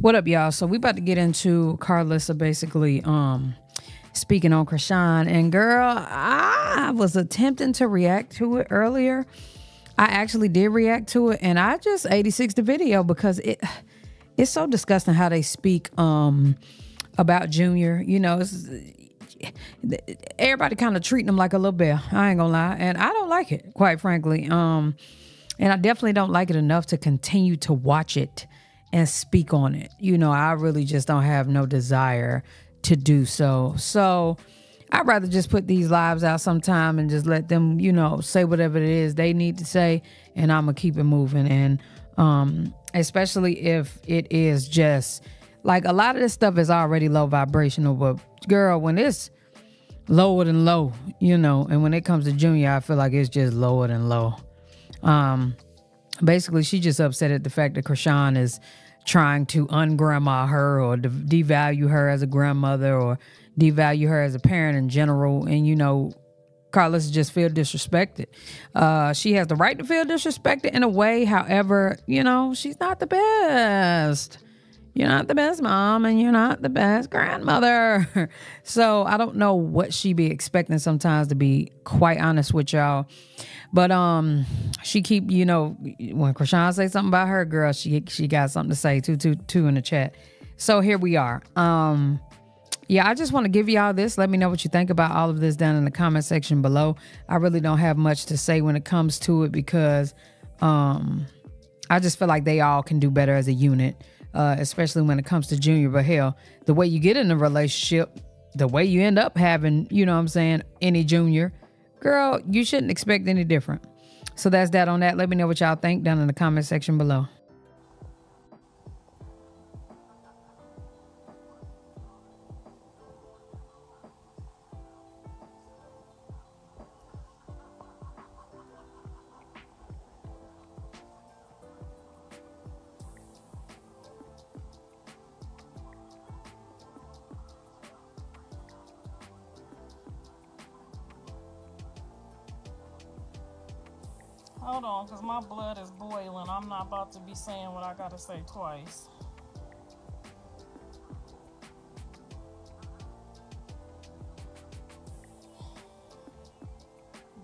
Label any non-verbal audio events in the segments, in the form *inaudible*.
What up, y'all? So we about to get into Karlissa basically um speaking on Chrisean. And girl, I was attempting to react to it earlier. I actually did react to it and I just 86 the video because it it's so disgusting how they speak um about Junior. You know, everybody kind of treating him like a little bear. I ain't gonna lie, and I don't like it, quite frankly. Um, and I definitely don't like it enough to continue to watch it and speak on it. You know, I really just don't have no desire to do so. So I'd rather just put these lives out sometime and just let them, you know, say whatever it is they need to say, and I'm gonna keep it moving. And um, especially if it is just like a lot of this stuff is already low vibrational, but girl, when it's lower than low, you know, and when it comes to Junior, I feel like it's just lower than low. Um, basically, she just upset at the fact that Chrisean is trying to ungrandma her or de- devalue her as a grandmother or devalue her as a parent in general. And, you know, Karlissa just feel disrespected. Uh, she has the right to feel disrespected in a way. However, you know, she's not the best you're not the best mom and you're not the best grandmother. *laughs* so I don't know what she be expecting sometimes to be quite honest with y'all. But um she keep, you know, when Chrisean say something about her girl, she she got something to say too, too, too in the chat. So here we are. Um yeah, I just want to give y'all this. Let me know what you think about all of this down in the comment section below. I really don't have much to say when it comes to it because um I just feel like they all can do better as a unit uh, especially when it comes to junior. But hell, the way you get in a relationship, the way you end up having, you know what I'm saying, any junior, girl, you shouldn't expect any different. So that's that on that. Let me know what y'all think down in the comment section below. Hold on, because my blood is boiling. I'm not about to be saying what I got to say twice.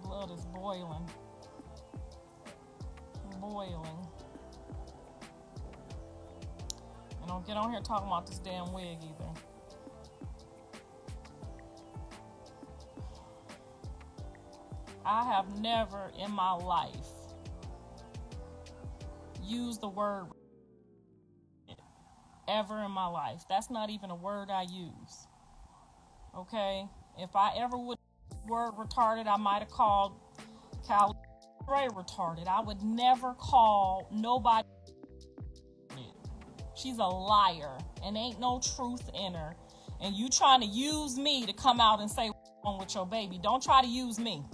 Blood is boiling. Boiling. And don't get on here talking about this damn wig either. I have never in my life used the word ever in my life. That's not even a word I use. Okay? If I ever would word retarded, I might have called Cal Ray retarded. I would never call nobody She's a liar and ain't no truth in her. And you trying to use me to come out and say what's wrong with your baby. Don't try to use me.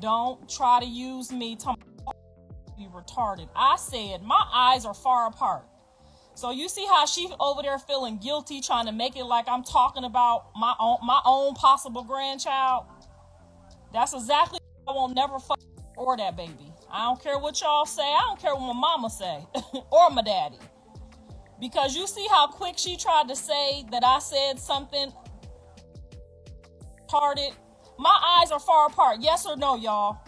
Don't try to use me to be retarded. I said my eyes are far apart. So you see how she over there feeling guilty, trying to make it like I'm talking about my own my own possible grandchild. That's exactly I won't never fuck or that baby. I don't care what y'all say. I don't care what my mama say *laughs* or my daddy. Because you see how quick she tried to say that I said something retarded my eyes are far apart. Yes or no, y'all?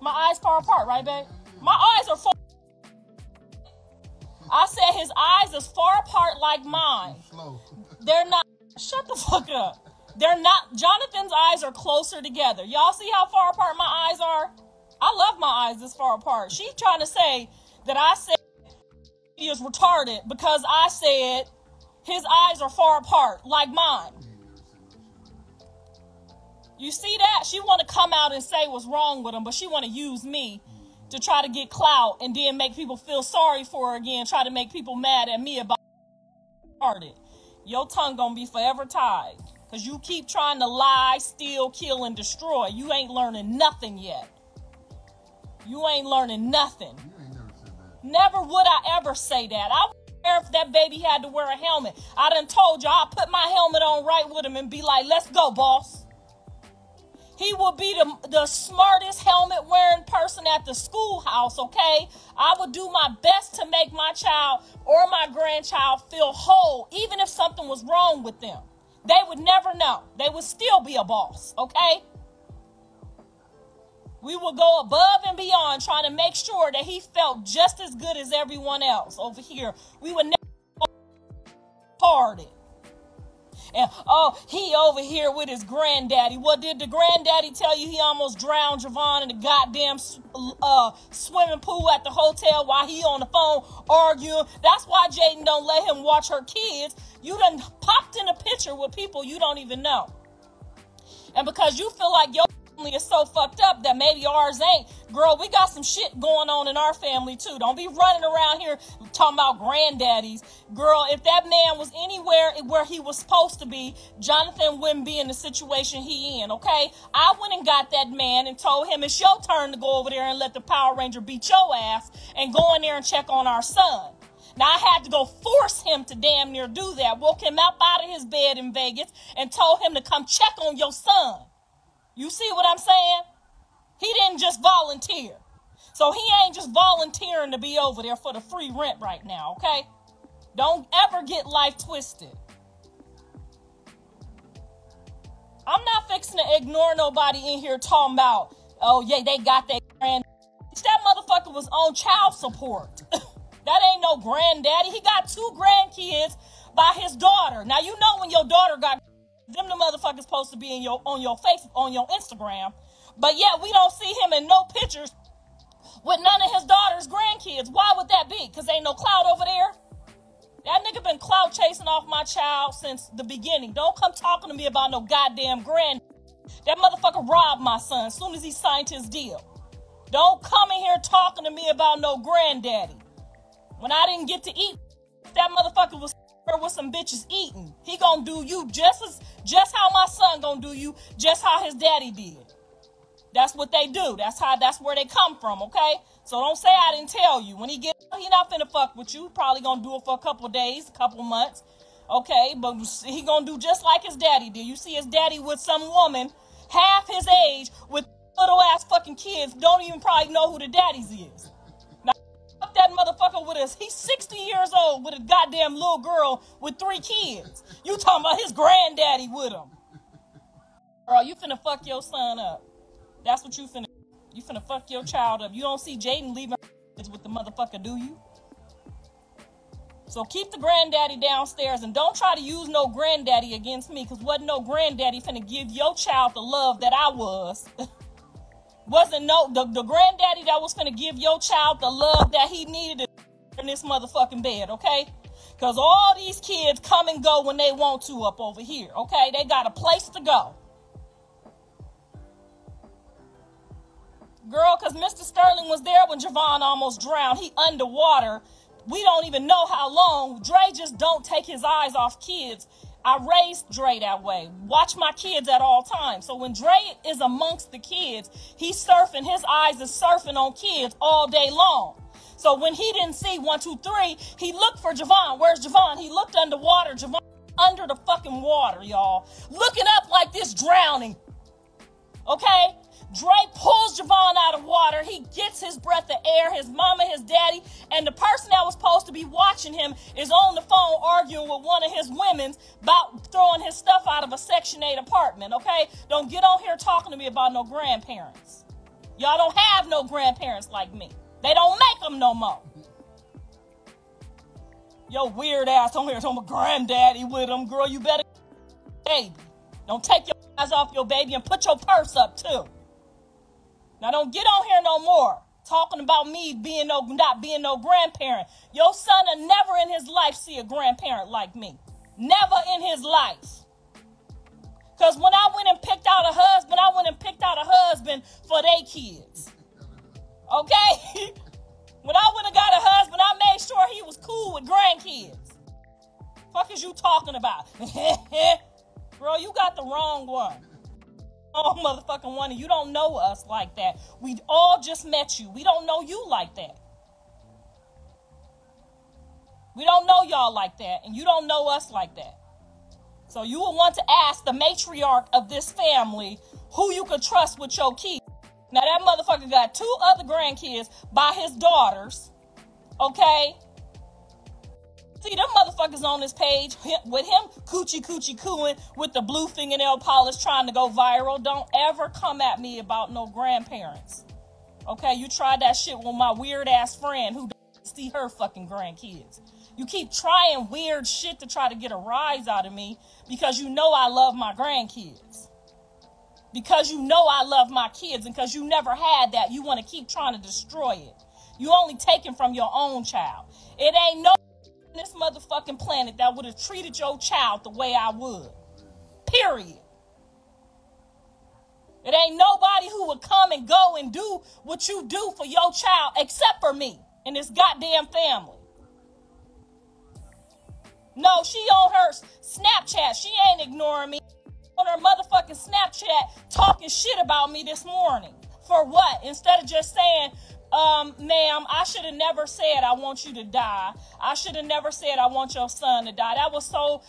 My eyes far apart, right, babe? My eyes are far. I said his eyes is far apart like mine. *laughs* They're not. Shut the fuck up. They're not. Jonathan's eyes are closer together. Y'all see how far apart my eyes are? I love my eyes this far apart. She's trying to say that I said he is retarded because I said his eyes are far apart like mine. You see that? She want to come out and say what's wrong with him, but she want to use me to try to get clout and then make people feel sorry for her again, try to make people mad at me about it. Your tongue gonna be forever tied. Cause you keep trying to lie, steal, kill, and destroy. You ain't learning nothing yet. You ain't learning nothing. Never would I ever say that. I would care if that baby had to wear a helmet. I done told you I'll put my helmet on right with him and be like, let's go, boss. He will be the, the smartest helmet wearing person at the schoolhouse, okay? I would do my best to make my child or my grandchild feel whole, even if something was wrong with them. They would never know. They would still be a boss, okay? We will go above and beyond trying to make sure that he felt just as good as everyone else over here. We would never party. And oh, he over here with his granddaddy. What did the granddaddy tell you? He almost drowned Javaughn in the goddamn uh, swimming pool at the hotel while he on the phone arguing. That's why Jaidyn don't let him watch her kids. You done popped in a picture with people you don't even know. And because you feel like your family is so fucked up that maybe ours ain't. Girl, we got some shit going on in our family too. Don't be running around here talking about granddaddies. Girl, if that man was anywhere where he was supposed to be, Jonathan wouldn't be in the situation he in, okay? I went and got that man and told him it's your turn to go over there and let the Power Ranger beat your ass and go in there and check on our son. Now I had to go force him to damn near do that. Woke him up out of his bed in Vegas and told him to come check on your son. You see what I'm saying? He didn't just volunteer. So he ain't just volunteering to be over there for the free rent right now, okay? Don't ever get life twisted. I'm not fixing to ignore nobody in here talking about, oh yeah, they got that grand. That motherfucker was on child support. *laughs* that ain't no granddaddy. He got two grandkids by his daughter. Now you know when your daughter got them the motherfuckers supposed to be in your on your face on your Instagram. But yet we don't see him in no pictures with none of his daughter's grandkids. Why would that be? Because ain't no cloud over there. That nigga been cloud chasing off my child since the beginning. Don't come talking to me about no goddamn grand. That motherfucker robbed my son as soon as he signed his deal. Don't come in here talking to me about no granddaddy. When I didn't get to eat, that motherfucker was with some bitches eating. He gonna do you just as just how my son gonna do you, just how his daddy did. That's what they do. That's how that's where they come from, okay? So don't say I didn't tell you. When he get he not finna fuck with you. Probably gonna do it for a couple days, a couple months. Okay, but he gonna do just like his daddy did. You see his daddy with some woman half his age with little ass fucking kids, don't even probably know who the daddy's is that motherfucker with us. He's 60 years old with a goddamn little girl with three kids. You talking about his granddaddy with him. Girl, you finna fuck your son up. That's what you finna You finna fuck your child up. You don't see Jaidyn leaving with the motherfucker, do you? So keep the granddaddy downstairs and don't try to use no granddaddy against me because wasn't no granddaddy finna give your child the love that I was. *laughs* wasn't no the, the granddaddy that was gonna give your child the love that he needed in this motherfucking bed, okay? Because all these kids come and go when they want to up over here, okay? They got a place to go. Girl, because Mr. Sterling was there when Javaughn almost drowned. He underwater. We don't even know how long. Dre just don't take his eyes off kids I raised Dre that way. Watch my kids at all times. So when Dre is amongst the kids, he's surfing, his eyes is surfing on kids all day long. So when he didn't see one, two, three, he looked for Javaughn. Where's Javaughn? He looked underwater. Javaughn under the fucking water, y'all. Looking up like this drowning. Okay? Dre pulls Javaughn out of water. He gets his breath of air, his mama, his daddy, and the person that was supposed to be watching him is on the phone arguing with one of his women about throwing his stuff out of a Section 8 apartment, okay? Don't get on here talking to me about no grandparents. Y'all don't have no grandparents like me. They don't make them no more. Yo, weird ass on here talking about granddaddy with him. Girl, you better baby. Don't take your eyes off your baby and put your purse up too. Now don't get on here no more talking about me being no not being no grandparent. Your son will never in his life see a grandparent like me. Never in his life. Cause when I went and picked out a husband, I went and picked out a husband for their kids. Okay? *laughs* when I went and got a husband, I made sure he was cool with grandkids. Fuck is you talking about? *laughs* Bro, you got the wrong one all motherfucking one, and you don't know us like that. We all just met you. We don't know you like that. We don't know y'all like that, and you don't know us like that. So you will want to ask the matriarch of this family who you could trust with your kids. Now that motherfucker got two other grandkids by his daughters. Okay? See, them motherfuckers on this page with him coochie coochie cooing with the blue fingernail polish trying to go viral. Don't ever come at me about no grandparents. Okay, you tried that shit with my weird ass friend who *laughs* see her fucking grandkids. You keep trying weird shit to try to get a rise out of me because you know I love my grandkids. Because you know I love my kids and because you never had that, you want to keep trying to destroy it. You only taking from your own child. It ain't no this motherfucking planet that would have treated your child the way I would. Period. It ain't nobody who would come and go and do what you do for your child except for me and this goddamn family. No, she on her Snapchat. She ain't ignoring me. On her motherfucking Snapchat talking shit about me this morning. For what? Instead of just saying, um, ma'am, I should have never said I want you to die. I should have never said I want your son to die. That was so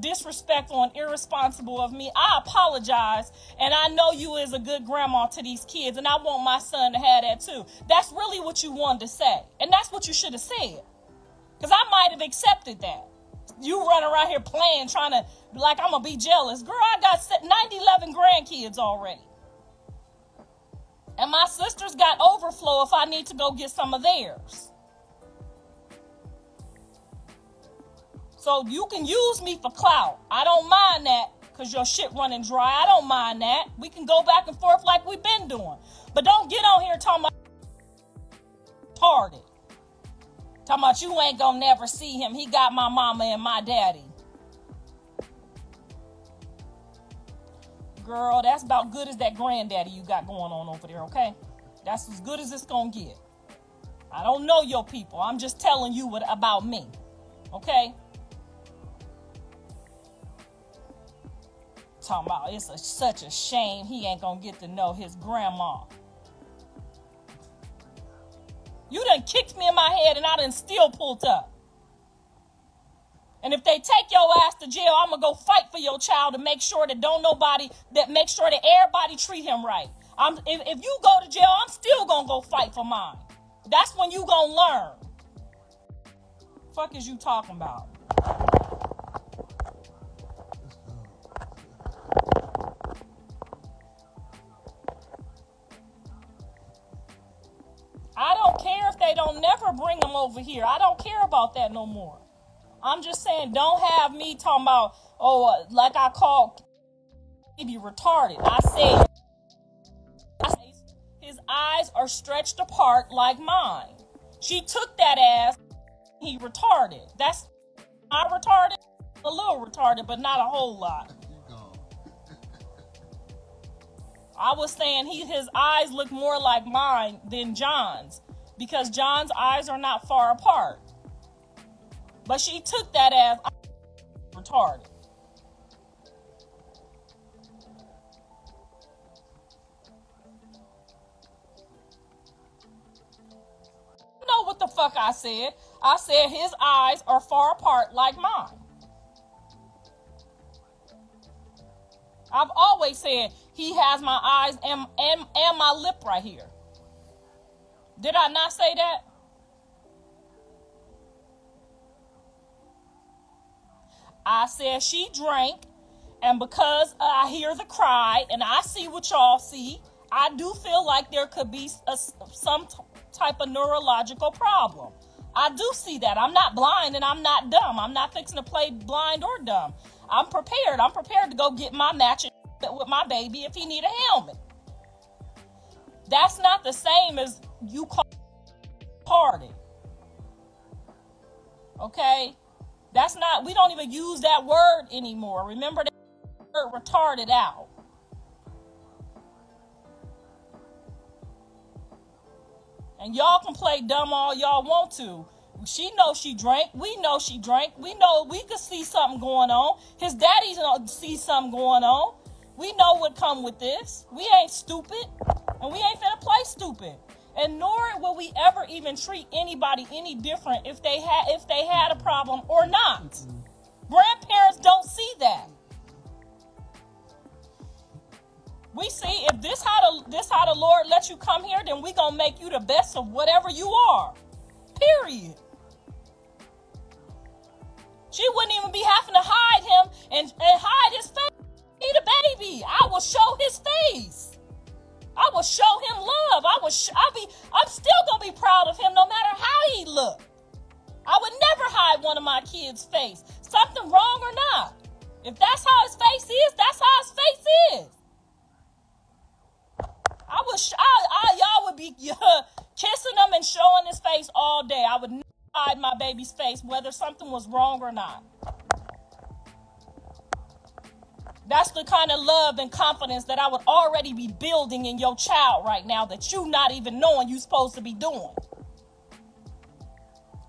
disrespectful and irresponsible of me. I apologize, and I know you is a good grandma to these kids, and I want my son to have that too. That's really what you wanted to say, and that's what you should have said, because I might have accepted that. You run around here playing, trying to like I'm gonna be jealous, girl. I got 90, 11 grandkids already. And my sisters got overflow if I need to go get some of theirs. So you can use me for clout. I don't mind that because your shit running dry. I don't mind that. We can go back and forth like we've been doing. But don't get on here talking about party. Talking about you ain't gonna never see him. He got my mama and my daddy. Girl, that's about good as that granddaddy you got going on over there, okay? That's as good as it's gonna get. I don't know your people. I'm just telling you what about me. Okay? Talking about it's a, such a shame he ain't gonna get to know his grandma. You done kicked me in my head and I done still pulled up. And if they take your ass to jail, I'm gonna go fight for your child to make sure that don't nobody that make sure that everybody treat him right. I'm if, if you go to jail, I'm still gonna go fight for mine. That's when you gonna learn. Fuck is you talking about? I don't care if they don't never bring them over here. I don't care about that no more. I'm just saying, don't have me talking about, oh, uh, like I called be retarded. I said, I said, his eyes are stretched apart like mine. She took that ass, he retarded. That's I retarded, a little retarded, but not a whole lot. *laughs* I was saying he his eyes look more like mine than John's because John's eyes are not far apart. But she took that as retarded. Know what the fuck I said? I said his eyes are far apart like mine. I've always said he has my eyes and, and, and my lip right here. Did I not say that? I said she drank, and because I hear the cry and I see what y'all see, I do feel like there could be a, some t- type of neurological problem. I do see that. I'm not blind and I'm not dumb. I'm not fixing to play blind or dumb. I'm prepared. I'm prepared to go get my matching *laughs* with my baby if he need a helmet. That's not the same as you call *laughs* party. Okay? That's not, we don't even use that word anymore. Remember that word retarded out. And y'all can play dumb all y'all want to. She know she drank. We know she drank. We know we could see something going on. His daddy see something going on. We know what come with this. We ain't stupid, and we ain't finna play stupid and nor will we ever even treat anybody any different if they had if they had a problem or not. Mm-hmm. Grandparents don't see that. We see if this how the this how the Lord let you come here, then we gonna make you the best of whatever you are. Period. She wouldn't even be having to hide him and, and hide his face. He the baby. I will show his face. I will show him love. I will. Sh- I'll be. I'm still gonna be proud of him, no matter how he look. I would never hide one of my kids' face, something wrong or not. If that's how his face is, that's how his face is. I wish I, I y'all would be *laughs* kissing him and showing his face all day. I would never hide my baby's face, whether something was wrong or not. That's the kind of love and confidence that I would already be building in your child right now that you not even knowing you supposed to be doing.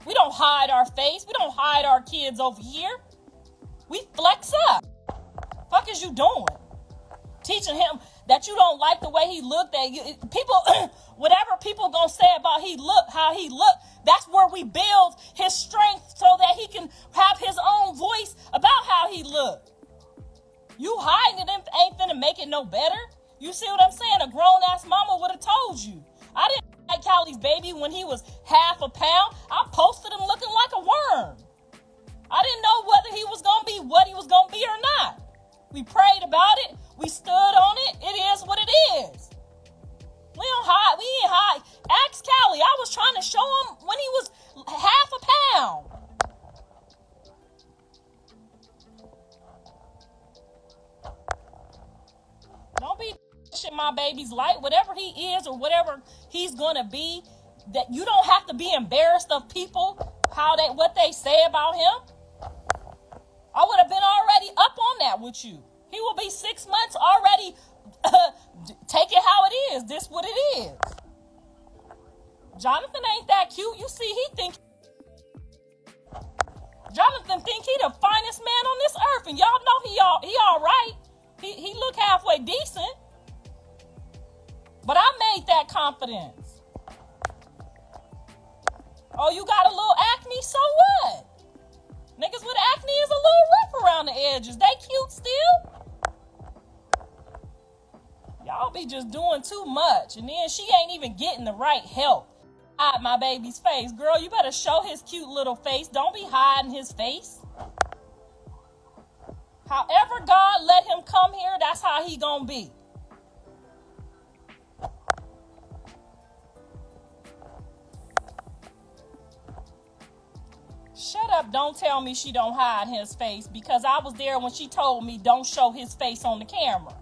We don't hide our face. We don't hide our kids over here. We flex up. Fuck is you doing? Teaching him that you don't like the way he looked at you. People, *clears throat* whatever people gonna say about he look, how he look, that's where we build his strength so that he can have his own voice about how he look. You hiding it ain't finna make it no better. You see what I'm saying? A grown ass mama would have told you. I didn't like Callie's baby when he was half a pound. I posted him looking like a worm. I didn't know whether he was gonna be what he was gonna be or not. We prayed about it. We stood on it. It is what it is. We don't hide. We ain't hide. Ask Callie. I was trying to show him when he was half a pound. Don't be shit my baby's light. Whatever he is or whatever he's gonna be, that you don't have to be embarrassed of people how they what they say about him. I would have been already up on that with you. He will be six months already. Uh, *laughs* take it how it is. This what it is. Jonathan ain't that cute. You see, he think Jonathan think he the finest man on this earth, and y'all know he all he all right. He he look halfway decent. But I made that confidence. Oh, you got a little acne? So what? Niggas with acne is a little rough around the edges. They cute still. Y'all be just doing too much. And then she ain't even getting the right help. Hide my baby's face. Girl, you better show his cute little face. Don't be hiding his face. However God let him come here, that's how he gonna be. Shut up, don't tell me she don't hide his face because I was there when she told me don't show his face on the camera.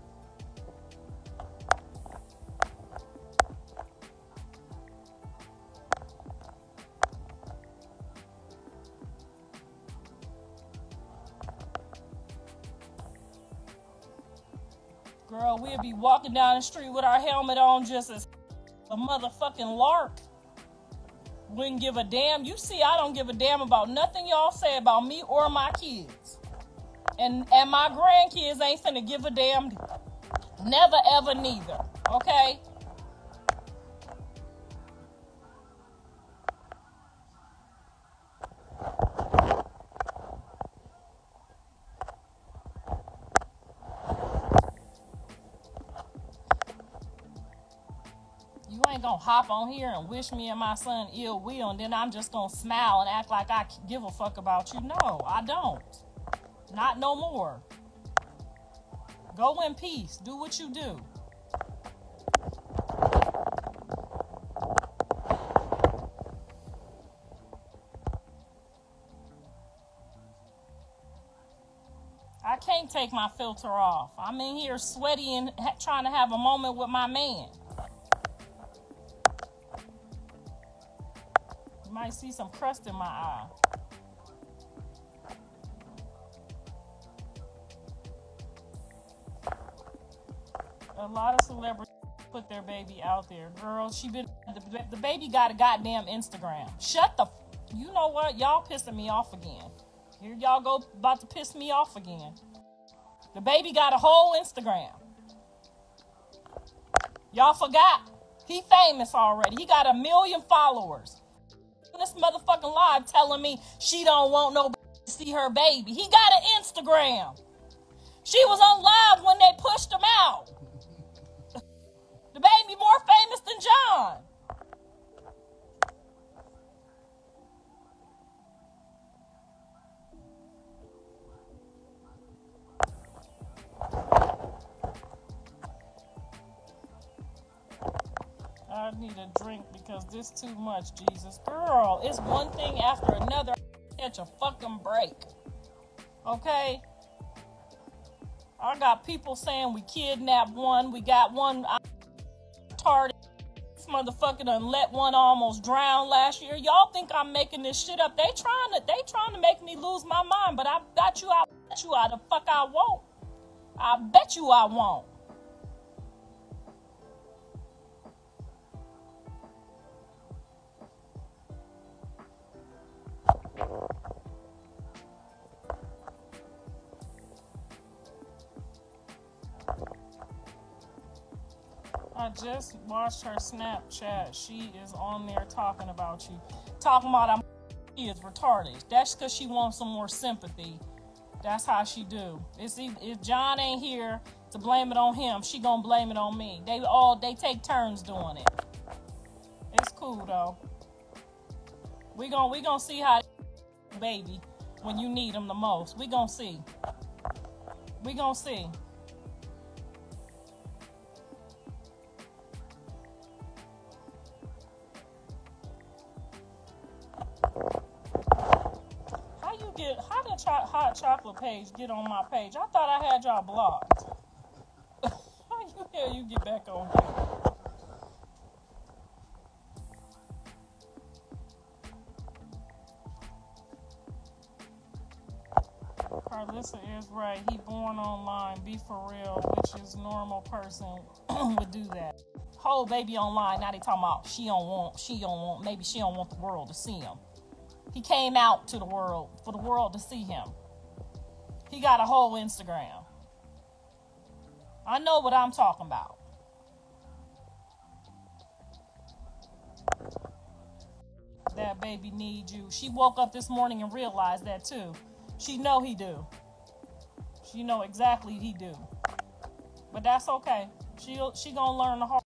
We'll be walking down the street with our helmet on just as a motherfucking lark. Wouldn't give a damn. You see, I don't give a damn about nothing y'all say about me or my kids. And and my grandkids ain't finna give a damn. Never ever neither. Okay? Hop on here and wish me and my son ill will, and then I'm just gonna smile and act like I give a fuck about you. No, I don't. Not no more. Go in peace. Do what you do. I can't take my filter off. I'm in here sweaty and trying to have a moment with my man. Might see some crust in my eye. A lot of celebrities put their baby out there. Girl, she been the, the baby got a goddamn Instagram. Shut the. You know what? Y'all pissing me off again. Here y'all go about to piss me off again. The baby got a whole Instagram. Y'all forgot. He famous already. He got a million followers. This motherfucking live telling me she don't want no to see her baby. He got an Instagram. She was on live when they pushed him out. *laughs* the baby more famous than John. I need a drink because this too much, Jesus. Girl, it's one thing after another. Catch a fucking break. Okay? I got people saying we kidnapped one. We got one uh, retarded. This motherfucker done let one almost drown last year. Y'all think I'm making this shit up? They trying to they trying to make me lose my mind, but I got you. I bet you I the fuck I won't. I bet you I won't. Just watched her Snapchat. She is on there talking about you. Talking about I'm is retarded. That's because she wants some more sympathy. That's how she do. It's if John ain't here to blame it on him, she gonna blame it on me. They all they take turns doing it. It's cool though. We gonna we gonna see how baby when you need them the most. We gonna see. We gonna see. Hot chocolate page get on my page? I thought I had y'all blocked. *laughs* how you hell you get back on here? Karlissa is right. He born online. Be for real, which is normal person *clears throat* would do that. Whole baby online. Now they talking about she don't want. She don't want. Maybe she don't want the world to see him. He came out to the world for the world to see him. He got a whole Instagram. I know what I'm talking about. That baby needs you. She woke up this morning and realized that too. She know he do. She know exactly he do. But that's okay. She she gonna learn the hard.